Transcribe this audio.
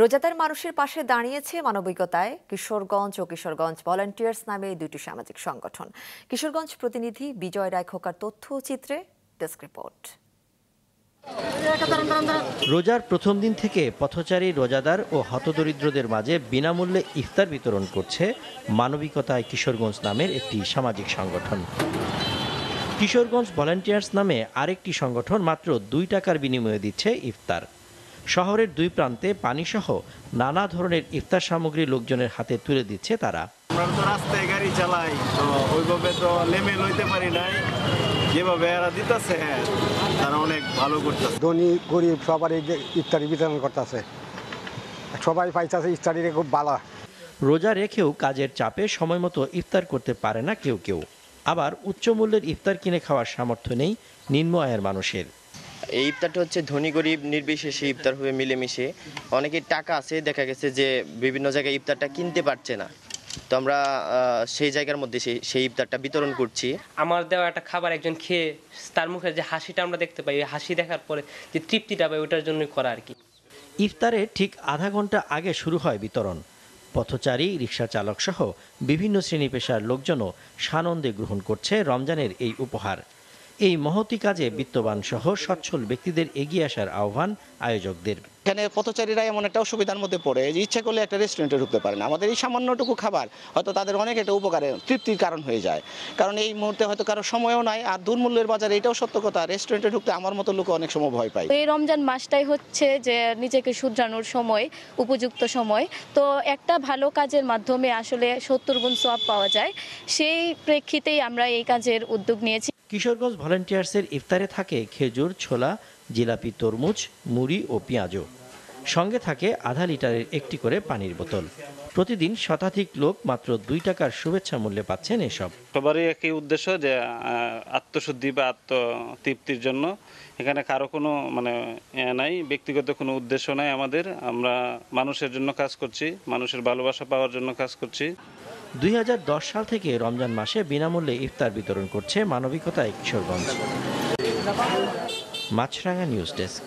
রোজাদার মানুষের পাশে দাঁড়িয়েছে মানবিকতায় কিশোরগঞ্জ ও কিশোরগঞ্জ ভলান্টিয়ার্স নামে দুটি সামাজিক সংগঠন। কিশোরগঞ্জ প্রতিনিধি বিজয় রায় খোকার তথ্য চিত্রে ডেস্ক রিপোর্ট। রোজার প্রথম দিন থেকে পথচারী, রোজাদার ও হতদরিদ্রদের মাঝে বিনামূল্যে ইফতার বিতরণ করছে মানবিকতায় কিশোরগঞ্জ নামের একটি সামাজিক সংগঠন। কিশোরগঞ্জ ভলান্টিয়ার্স নামে আরেকটি সংগঠন মাত্র দুই টাকার বিনিময়ে দিচ্ছে ইফতার। শহরের দুই প্রান্তে পানিসহ নানা ধরনের ইফতার সামগ্রী লোকজনের হাতে তুলে দিচ্ছে তারা। আমরা তো রাস্তায় গাড়ি চালাই তো ওইভাবে তো লেমে লইতে পারি নাই। যেভাবে এরা দিতেছে তারা অনেক ভালো করতেছে। ধনী গরিব সবারই যে ইফতারি বিতরণ করতেছে। সবাই পাইতেছে ইফতারিরে খুব ভালো রোজা রেখেও কাজের চাপে সময় মতো ইফতার করতে পারে না কেউ কেউ। আবার উচ্চ মূল্যের ইফতার কিনে খাওয়ার সামর্থ্য নেই নিম্ন আয়ের মানুষের। এই ইফতারটা হচ্ছে ধনী গরিব নির্বিশেষে ইফতার হবে মিলেমিশে। অনেকের টাকা আছে দেখা গেছে যে বিভিন্ন জায়গায় ইফতারটা কিনতে পারছে না। তো আমরা সেই জায়গার মধ্যে সেই সেই ইফতারটা বিতরণ করছি। আমার দেওয়া একটা খাবার একজন খেয়ে তার মুখে যে হাসিটা আমরা দেখতে পাই ওই হাসি দেখার পরে যে তৃপ্তিটা পাই ওটার জন্যই করা আর কি। ইফতারে ঠিক আধা ঘণ্টা আগে শুরু হয় বিতরণ। পথচারী রিক্সা চালক সহ বিভিন্ন শ্রেণি পেশার লোকজনও সানন্দে গ্রহণ করছে রমজানের এই উপহার। এই মহতি কাজে বিত্তবান সহ সচ্ছল ব্যক্তিদের এগিয়ে আসার আহ্বান আয়োজকদের। এখানে পথচারীরা এমন একটা অসুবিধার মধ্যে পড়ে যে ইচ্ছে করলে একটা রেস্টুরেন্টে ঢুকতে পারে না আমাদের এই সামান্যটুকু খাবার হয়তো তাদের অনেক একটা উপকারে তৃপ্তির কারণ হয়ে যায়। কারণ এই মুহূর্তে হয়তো কারও সময়ও নাই আর দুর্মূল্যের বাজারে এটাও সত্য কথা রেস্টুরেন্টে ঢুকতে আমার মতো লোক অনেক সময় ভয় পায়। তো এই রমজান মাসটাই হচ্ছে যে নিজেকে শুধরানোর সময় উপযুক্ত সময়। তো একটা ভালো কাজের মাধ্যমে আসলে সত্তর গুণ সব পাওয়া যায়। সেই প্রেক্ষিতেই আমরা এই কাজের উদ্যোগ নিয়েছি। কিশোরগঞ্জ ভলেন্টিয়ার্সের ইফতারে থাকে খেজুর ছোলা জিলাপি তরমুজ মুড়ি ও পেঁয়াজও। সঙ্গে থাকে আধা লিটারের একটি করে পানির বোতল। প্রতিদিন শতাধিক লোক মাত্র দুই টাকার শুভেচ্ছা মূল্যে পাচ্ছেন এসব। সবারই একই উদ্দেশ্য যে আত্মশুদ্ধি বা আত্মতৃপ্তির জন্য। এখানে কারও কোনো মানে নাই ব্যক্তিগত কোনো উদ্দেশ্য নাই আমাদের। আমরা মানুষের জন্য কাজ করছি মানুষের ভালোবাসা পাওয়ার জন্য কাজ করছি। দুই হাজার দশ সাল থেকে রমজান মাসে বিনামূল্যে ইফতার বিতরণ করছে মানবিকতায় কিশোরগঞ্জ। Maasranga news desk.